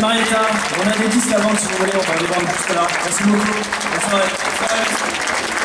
Merci, c'était Marietta. On a des disques à vendre si vous voulez, on va les vendre jusque-là. Merci beaucoup. Bonne soirée.